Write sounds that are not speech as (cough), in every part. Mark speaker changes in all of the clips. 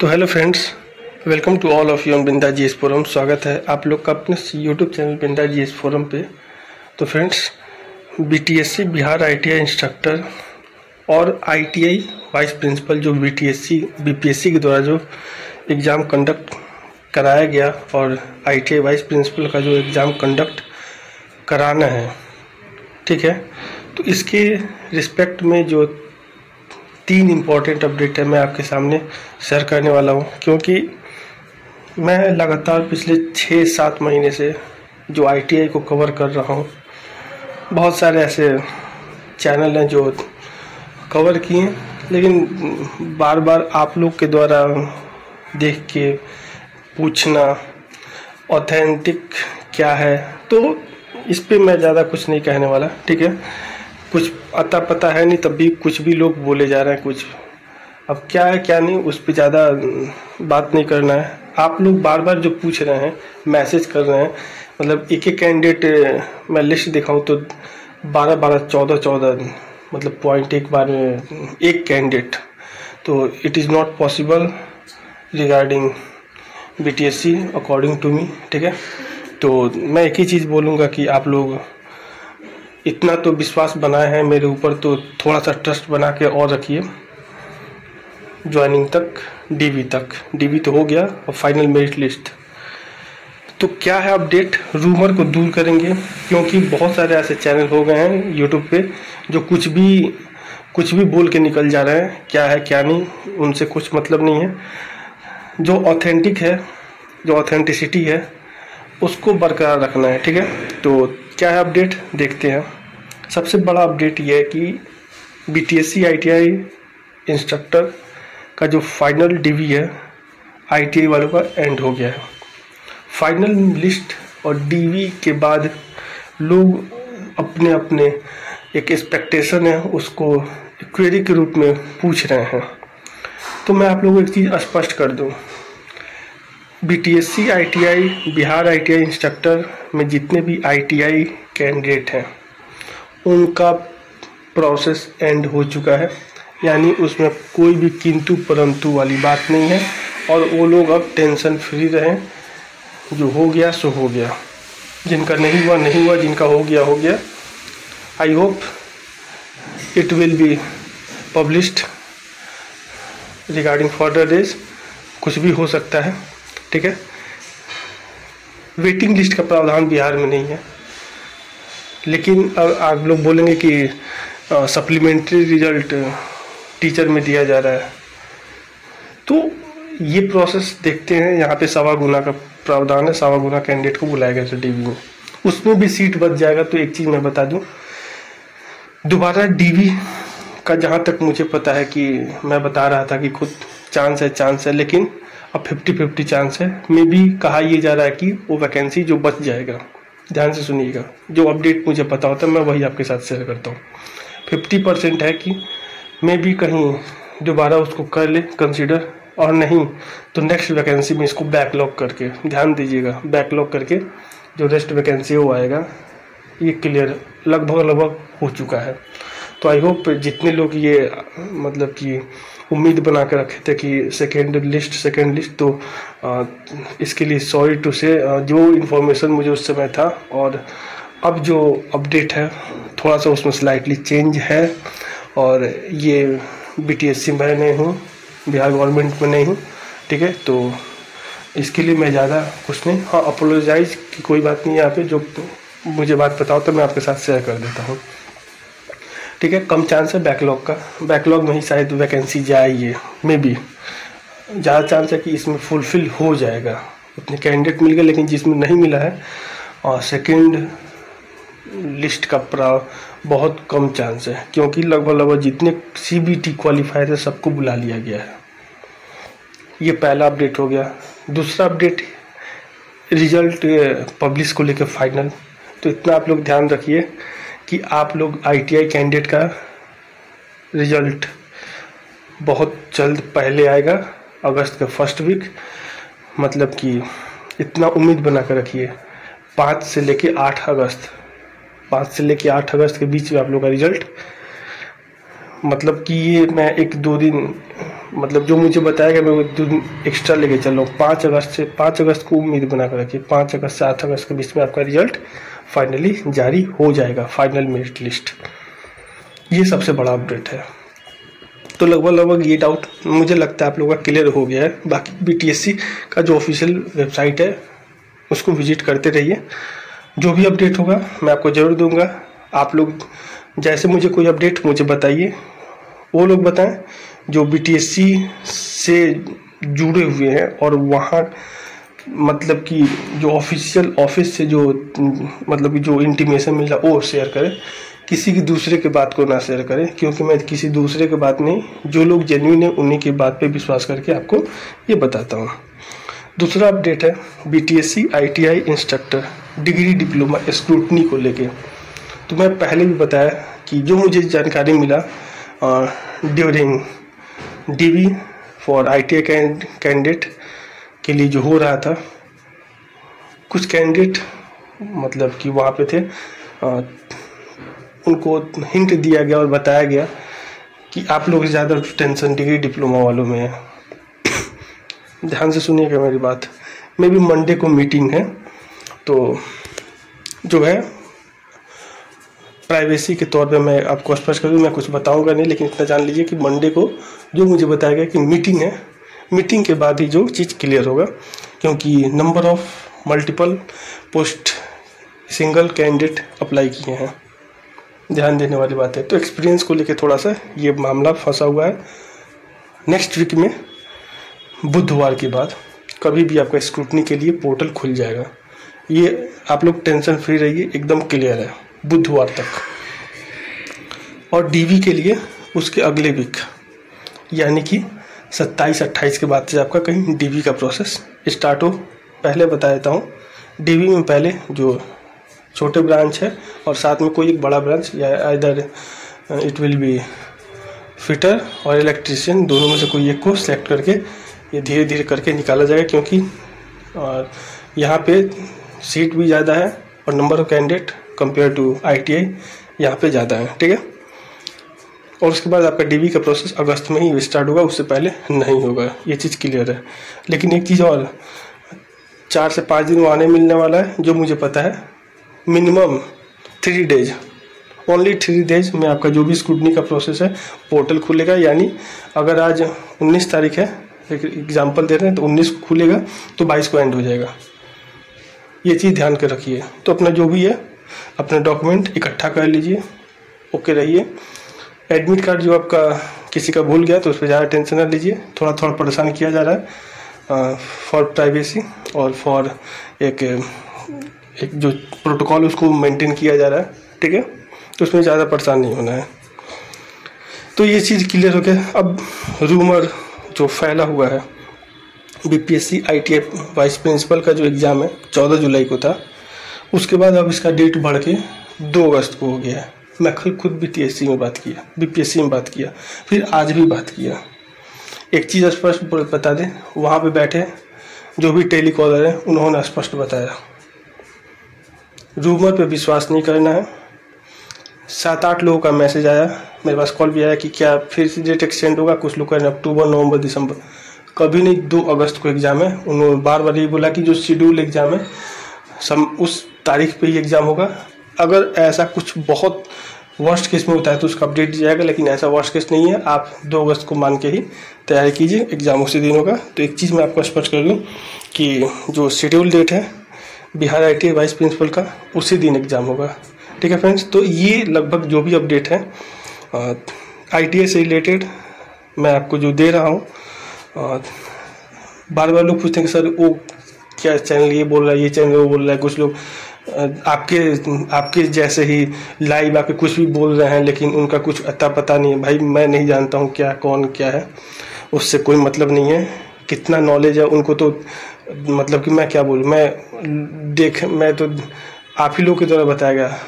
Speaker 1: तो hello friends welcome to all of you on Binda G S forum स्वागत है आप लोग का अपने यूट्यूब चैनल बिंदा जी एस फोरम पे। तो friends BTSC Bihar ITI instructor और आईटीआई वाइस प्रिंसिपल जो बीटीएससी बीपीएससी के द्वारा जो एग्ज़ाम कंडक्ट कराया गया और आईटीआई वाइस प्रिंसिपल का जो एग्ज़ाम कंडक्ट कराना है। ठीक है? तो इसके रिस्पेक्ट में जो तीन इंपॉर्टेंट अपडेट है मैं आपके सामने शेयर करने वाला हूँ, क्योंकि मैं लगातार पिछले छः सात महीने से जो आईटीआई को कवर कर रहा हूँ, बहुत सारे ऐसे चैनल हैं जो कवर किए हैं, लेकिन बार बार आप लोग के द्वारा देख के पूछना ऑथेंटिक क्या है तो इस पर मैं ज़्यादा कुछ नहीं कहने वाला, ठीक है? कुछ अता पता है नहीं, तब भी कुछ भी लोग बोले जा रहे हैं कुछ। अब क्या है, क्या नहीं, उस पर ज़्यादा बात नहीं करना है। आप लोग बार बार जो पूछ रहे हैं, मैसेज कर रहे हैं मतलब एक एक कैंडिडेट मैं लिस्ट दिखाऊँ तो बारह बारह चौदह चौदह मतलब पॉइंट एक बार में एक कैंडिडेट। तो it is not possible regarding be according to me ठीक है? तो मैं एक ही चीज़ बोलूँगा कि आप लोग इतना तो विश्वास बनाए हैं मेरे ऊपर तो थोड़ा सा ट्रस्ट बना के और रखिए। ज्वाइनिंग तक डीवी तक। डीवी तो हो गया और फाइनल मेरिट लिस्ट तो क्या है अपडेट रूमर को दूर करेंगे, क्योंकि बहुत सारे ऐसे चैनल हो गए हैं यूट्यूब पे, जो कुछ भी कुछ भी बोल के निकल जा रहे हैं, क्या है, क्या नहीं, उनसे कुछ मतलब नहीं है। जो ऑथेंटिक है, जो ऑथेंटिसिटी है, उसको बरकरार रखना है, ठीक है? तो क्या है अपडेट देखते हैं। सबसे बड़ा अपडेट ये है कि B T S C I T I instructor का जो फाइनल डीवी है आई टी आई वालों का एंड हो गया है। फाइनल लिस्ट और डीवी के बाद लोग अपने अपने एक एक्सपेक्टेशन है, उसको क्वेरी के रूप में पूछ रहे हैं। तो मैं आप लोगों को एक चीज़ स्पष्ट कर दूँ। T S C I T I Bihar I T I instructor में जितने भी आई टी आई कैंडिडेट हैं उनका प्रोसेस एंड हो चुका है। यानी उसमें कोई भी किंतु परंतु वाली बात नहीं है। और वो लोग अब टेंशन फ्री रहें। जो हो गया, सो हो गया। जिनका नहीं हुआ नहीं हुआ। जिनका हो गया हो गया। I hope it will be published regarding further days कुछ भी हो सकता है। ठीक है? वेटिंग लिस्ट का प्रावधान बिहार में नहीं है। लेकिन अब आप लोग बोलेंगे कि सप्लीमेंट्री रिज़ल्ट टीचर में दिया जा रहा है। तो ये प्रोसेस देखते हैं, यहाँ पे सवा गुना का प्रावधान है, सवा गुना कैंडिडेट को बुलाया गया था डीवी में उसमें भी सीट बच जाएगा तो एक चीज़ मैं बता दूँ। दोबारा डीवी का जहाँ तक मुझे पता है कि मैं बता रहा था कि खुद चांस है चांस है, लेकिन अब फिफ्टी फिफ्टी चांस है। मे भी कहा यह जा रहा है कि वो वैकेंसी जो बच जाएगा। ध्यान से सुनिएगा। जो अपडेट मुझे पता होता है, मैं वही आपके साथ शेयर करता हूँ। फिफ्टी परसेंट है कि मे भी कहीं दोबारा उसको कर ले कंसिडर और नहीं तो नेक्स्ट वैकेंसी में इसको बैकलॉग करके, ध्यान दीजिएगा बैकलॉग करके जो नेक्स्ट वैकेंसी वो आएगा, ये क्लियर लगभग लगभग हो चुका है। तो आई होप जितने लोग ये मतलब कि उम्मीद बना के रखे थे कि सेकेंड लिस्ट सेकेंड लिस्ट तो आ, इसके लिए सॉरी टू से जो इन्फॉर्मेशन मुझे उस समय था और अब जो अपडेट है थोड़ा सा उसमें स्लाइटली चेंज है और ये बी टी एस सी में नहीं हूँ बिहार गवर्नमेंट में नहीं हूँ ठीक है? तो इसके लिए मैं ज़्यादा कुछ नहीं। हाँ अपोलोजाइज की कोई बात नहीं यहाँ पे जो मुझे बात बताओ तो मैं आपके साथ शेयर कर देता हूँ। ठीक है, कम चांस है बैकलॉग का। बैकलॉग में ही शायद वैकेंसी जाए ये मे बी ज़्यादा चांस है कि इसमें फुलफिल हो जाएगा। उतने कैंडिडेट मिल गए, लेकिन जिसमें नहीं मिला है, और सेकेंड लिस्ट का प्राव बहुत कम चांस है, क्योंकि लगभग लगभग जितने सी बी टी क्वालिफायर है, सबको बुला लिया गया है। ये पहला अपडेट हो गया। दूसरा अपडेट रिज़ल्ट पब्लिश को लेकर फाइनल तो इतना आप लोग ध्यान रखिए। कि आप लोग आईटीआई कैंडिडेट का रिज़ल्ट बहुत जल्द पहले आएगा, अगस्त का फ़र्स्ट वीक मतलब कि इतना उम्मीद बना कर रखिए, पाँच से लेके आठ अगस्त, पाँच से लेके आठ अगस्त के बीच में आप लोग का रिज़ल्ट मतलब कि ये मैं एक दो दिन मतलब जो मुझे बताया गया मैं वो दिन एक्स्ट्रा लेके चल रहा हूँ। पाँच अगस्त से, पाँच अगस्त को उम्मीद बना कर रखिए, पाँच अगस्त से आठ अगस्त के बीच में आपका रिज़ल्ट फाइनली जारी हो जाएगा फाइनल मेरिट लिस्ट ये सबसे बड़ा अपडेट है। तो लगभग लगभग ये डाउट मुझे लगता है आप लोगों का क्लियर हो गया है। बाकी बी का जो ऑफिशियल वेबसाइट है, उसको विज़िट करते रहिए। जो भी अपडेट होगा, मैं आपको ज़रूर दूँगा। आप लोग जैसे मुझे कोई अपडेट मुझे बताइए। वो लोग बताएँ जो बी से जुड़े हुए हैं और वहाँ मतलब कि जो ऑफिशियल ऑफ़िस से जो मतलब कि जो इंटीमेशन मिल रहा, वो शेयर करें। किसी की दूसरे के बात को ना शेयर करें, क्योंकि मैं किसी दूसरे के बात नहीं, जो लोग जेन्यून है, उन्हीं की बात पे विश्वास करके आपको ये बताता हूँ। दूसरा अपडेट है B T S C I T I instructor degree diploma scrutiny को लेके। तो मैं पहले भी बताया कि जो मुझे जानकारी मिला during DV for I T I candidate के लिए जो हो रहा था कुछ कैंडिडेट मतलब कि वहाँ पे थे आ, उनको हिंट दिया गया और बताया गया कि आप लोग ज़्यादा टेंशन डिग्री डिप्लोमा वालों में है। (coughs) ध्यान से सुनिएगा मेरी बात। मे भी मंडे को मीटिंग है तो जो है प्राइवेसी के तौर पे मैं आपको स्पष्ट करूँ मैं कुछ बताऊँगा नहीं लेकिन इतना जान लीजिए कि मंडे को जो मुझे बताया गया कि मीटिंग है मीटिंग के बाद ही जो चीज़ क्लियर होगा, क्योंकि number of multiple post single candidate apply किए हैं। ध्यान देने वाली बात है। तो एक्सपीरियंस को लेकर थोड़ा सा ये मामला फंसा हुआ है। नेक्स्ट वीक में, बुधवार के बाद कभी भी आपका स्क्रूटनी के लिए पोर्टल खुल जाएगा। ये आप लोग टेंशन फ्री रहिए, एकदम क्लियर है, बुधवार तक। और डीवी के लिए उसके अगले वीक यानी कि सत्ताईस, अट्ठाईस के बाद से आपका कहीं डीवी का प्रोसेस स्टार्ट हो। पहले बता देता हूँ डीवी में पहले जो छोटे ब्रांच है और साथ में कोई एक बड़ा ब्रांच या इधर इट विल बी फिटर और इलेक्ट्रिशियन दोनों में से कोई एक को सिलेक्ट करके ये धीरे धीरे करके निकाला जाएगा क्योंकि, और यहाँ पे सीट भी ज़्यादा है और number of candidate compare to I T I यहाँ पर ज़्यादा है, ठीक है? और उसके बाद आपका डीवी का प्रोसेस अगस्त में ही स्टार्ट होगा, उससे पहले नहीं होगा। ये चीज़ क्लियर है। लेकिन एक चीज़ और, चार से पाँच दिन आने मिलने वाला है, जो मुझे पता है। Minimum three days only three days में आपका जो भी स्कूटनी का प्रोसेस है पोर्टल खुलेगा। यानी अगर आज 19 तारीख है, एक एग्ज़ाम्पल दे रहे हैं तो 19 को खुलेगा तो 22 को एंड हो जाएगा। ये चीज़ ध्यान कर रखिए। तो अपना जो भी है, अपने डॉक्यूमेंट इकट्ठा कर लीजिए। ओके रहिए। एडमिट कार्ड जो आपका किसी का भूल गया तो उस पर ज़्यादा टेंशन ना लीजिए। थोड़ा थोड़ा परेशान किया जा रहा है फॉर प्राइवेसी और फॉर एक एक जो प्रोटोकॉल उसको मेंटेन किया जा रहा है, ठीक है? तो उसमें ज़्यादा परेशान नहीं होना है। तो ये चीज़ क्लियर हो गया। अब रूमर जो फैला हुआ है B P S C I T I vice principal का जो एग्ज़ाम है, चौदह जुलाई को था, उसके बाद अब इसका डेट बढ़ के दो अगस्त को हो गया है। मैं कल खुद बी टी एस सी में बात किया बी पी एस सी में बात किया, फिर आज भी बात किया। एक चीज़ स्पष्ट बता दें, वहाँ पे बैठे जो भी टेलीकॉलर हैं, उन्होंने स्पष्ट बताया। रूमर पे विश्वास नहीं करना है। सात आठ लोगों का मैसेज आया, मेरे पास कॉल भी आया कि क्या फिर से डेट एक्सटेंड होगा, कुछ लोग कह रहे हैं अक्टूबर, नवंबर, दिसंबर। कभी नहीं, दो अगस्त को एग्ज़ाम है। उन्होंने बार बार ये बोला कि जो शेड्यूल एग्ज़ाम है, सम, उस तारीख पे ही एग्ज़ाम होगा। अगर ऐसा कुछ बहुत वर्स्ट केस में होता है तो उसका अपडेट दिया जाएगा, लेकिन ऐसा वर्स्ट केस नहीं है। आप दो अगस्त को मान के ही तैयारी कीजिए एग्ज़ाम उसी दिन होगा तो एक चीज़ मैं आपको स्पष्ट कर दूँ कि जो शेड्यूल डेट है, बिहार आई वाइस प्रिंसिपल का, उसी दिन एग्ज़ाम होगा। ठीक है फ्रेंड्स तो ये लगभग जो भी अपडेट है आई से रिलेटेड मैं आपको जो दे रहा हूँ बार बार लोग पूछते हैं कि, सर, वो क्या चैनल ये बोल रहा है, ये चैनल वो बोल रहा है? कुछ लोग आपके आपके जैसे ही लाइव आके कुछ भी बोल रहे हैं, लेकिन उनका कुछ अता पता नहीं है। भाई, मैं नहीं जानता हूँ क्या, कौन क्या है। उससे कोई मतलब नहीं है। कितना नॉलेज है, उनको तो मतलब कि मैं क्या बोलूँ? मैं देख, मैं तो आप ही लोग के द्वारा बताया गया।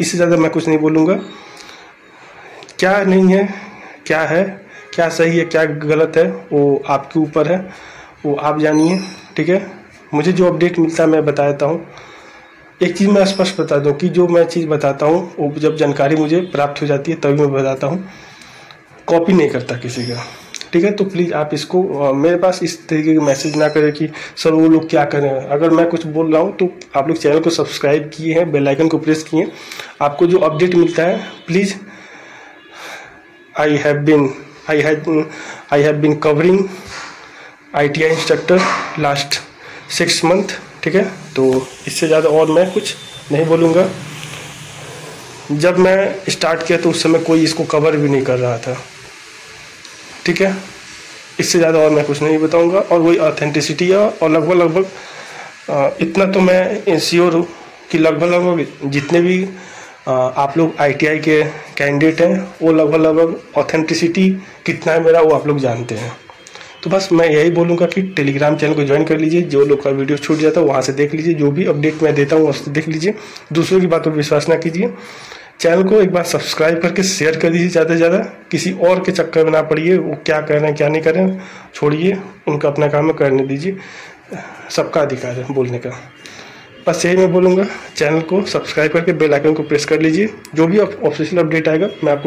Speaker 1: इससे ज़्यादा मैं कुछ नहीं बोलूँगा। क्या नहीं है, क्या है, क्या सही है, क्या गलत है, वो आपके ऊपर है। वो आप जानिए, ठीक है? मुझे जो अपडेट मिलता है, मैं बता देता हूँ। एक चीज़ मैं स्पष्ट बता दूँ कि जो मैं चीज़ बताता हूँ, वो जब जानकारी मुझे प्राप्त हो जाती है, तभी मैं बताता हूँ। कॉपी नहीं करता किसी का। ठीक है? तो प्लीज़ आप इसको मेरे पास इस तरीके के मैसेज ना करें कि, सर, वो लोग क्या करें अगर मैं कुछ बोल रहा हूँ तो आप लोग चैनल को सब्सक्राइब किए हैं बेल आइकन को प्रेस किए हैं। आपको जो अपडेट मिलता है please I have been I have I have been covering I T I instructor last six month ठीक है? तो इससे ज़्यादा और मैं कुछ नहीं बोलूँगा। जब मैं स्टार्ट किया तो उस समय कोई इसको कवर भी नहीं कर रहा था। ठीक है? इससे ज़्यादा और मैं कुछ नहीं बताऊँगा और वही ऑथेंटिसिटी है और लगभग लगभग इतना तो मैं श्योर हूँ कि लगभग लगभग जितने भी आप लोग आईटीआई के कैंडिडेट हैं, वो लगभग लगभग ऑथेंटिसिटी कितना है मेरा वो आप लोग जानते हैं। तो बस मैं यही बोलूँगा कि टेलीग्राम चैनल को ज्वाइन कर लीजिए, जो लोग का वीडियो छूट जाता है, वहाँ से देख लीजिए, जो भी अपडेट मैं देता हूँ उससे देख लीजिए। दूसरों की बातों पर विश्वास ना कीजिए। चैनल को एक बार सब्सक्राइब करके शेयर कर दीजिए ज़्यादा से ज़्यादा। किसी और के चक्कर में ना पड़िए, वो क्या कर रहे हैं, क्या नहीं कर रहे हैं, छोड़िए, उनका अपना काम है, करने दीजिए। सबका अधिकार है बोलने का। बस यही मैं बोलूँगा चैनल को सब्सक्राइब करके बेल आइकन को प्रेस कर लीजिए। जो भी ऑफिशियल अपडेट आएगा, मैं आपको